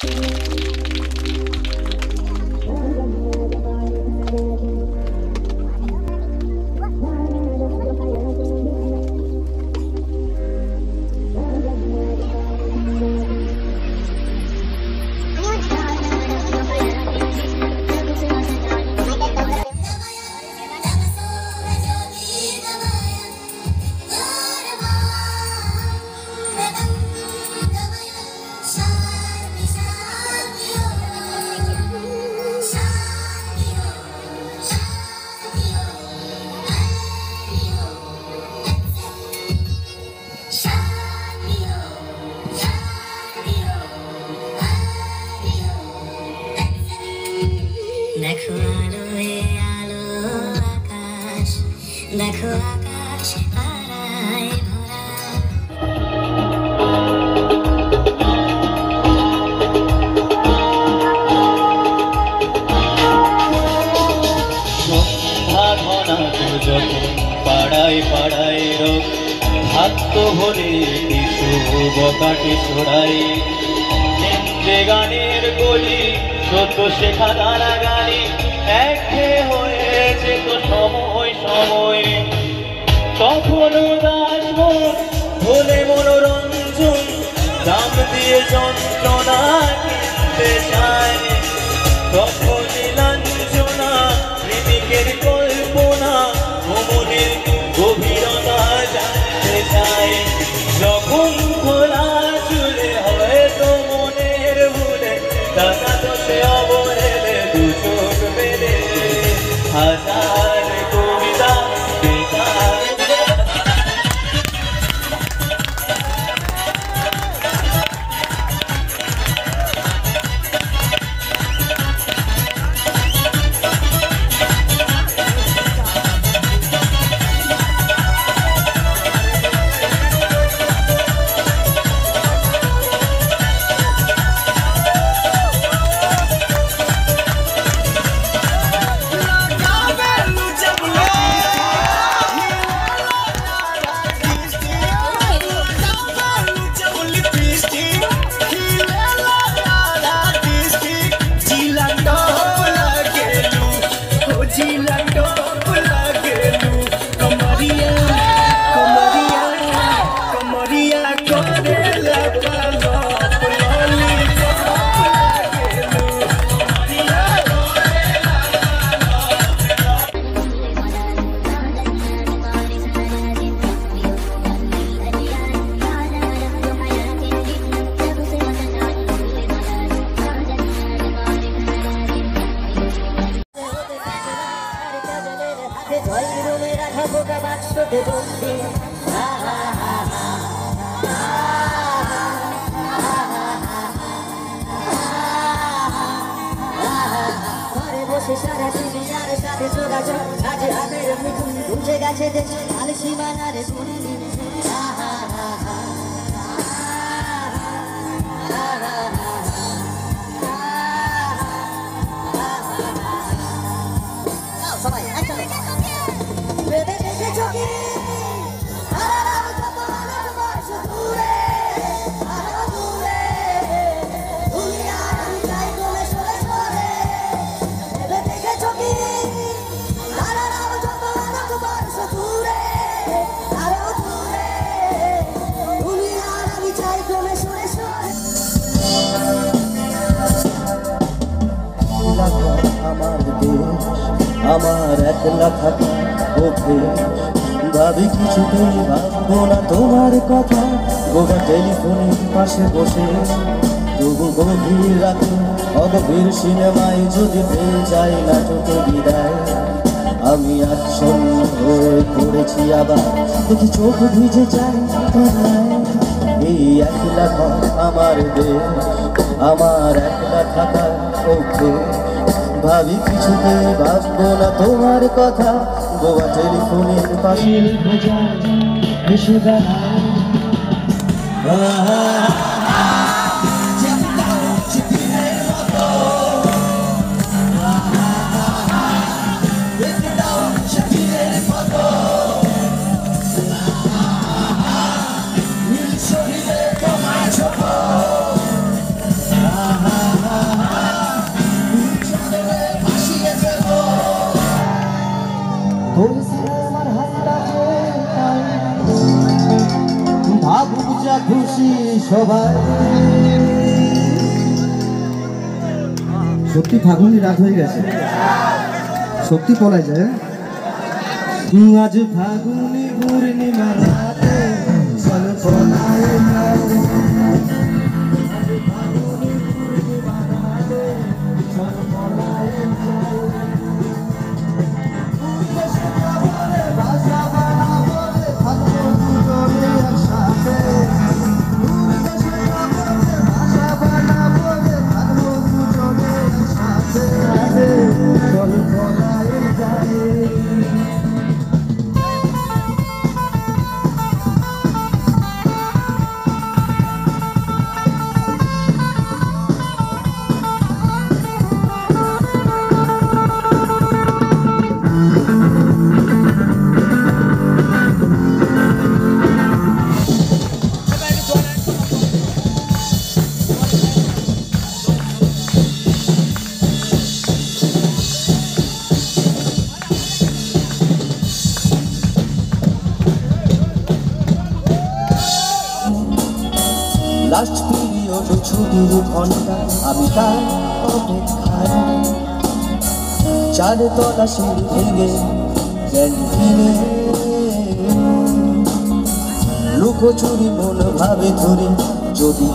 দেখো দেখো আকাশ তারায় ভরা। যখন ভাগ্য ভরে কিছু বকাটে ছড়াই। গানের গলি সত্য শেখা গানা গানি একে হয়েছে তো সময়। সময় কখনো দাস বলে মনোরঞ্জন দাম দিয়ে যন্ত্রণা কিনতে চায় তখন বসে সারা দুনিয়ার সাথে যোগাযোগ। আজ হাতের মিঠুন বুঝে গেছে দেশে আল সীমানারে শুনে দিন সবাই, একসাথে। ভেবে আমার একলা থাকা অভ্যেস ভাবি কিছুতেই ভাববো না তোমার কথা? গোটা টেলিফোনের পাশে বসে তবু গভীর রাতে অগভীর সিনেমায় যদি পেয়ে যাই নাটকে বিদায়, আমি আচ্ছন্ন হয়ে পড়েছি আবার। দেখি চোখ ভিজে যায় এই একলা ঘর আমার দেশ, আমার একলা থাকার অভ্যেস ভাবি কিছুতে ভাববো না তোমার কথা। গোয়া টেলিফোনের পাশে। ভেজা ভেসে সবাই। সত্যি ফাগুনি রাত হয়ে গেছে। সত্যি পলাই যায় হ্যাঁ? আজ ফাগুনি পূর্ণিমা রাতে চলো পলায় পিরিয়ড ছুটির ঘণ্টা আমি তার অপেক্ষায়। চার তলা ভেঙে ক্যান্টিনে লুকোচুরি মন ভাবে ধরে যদি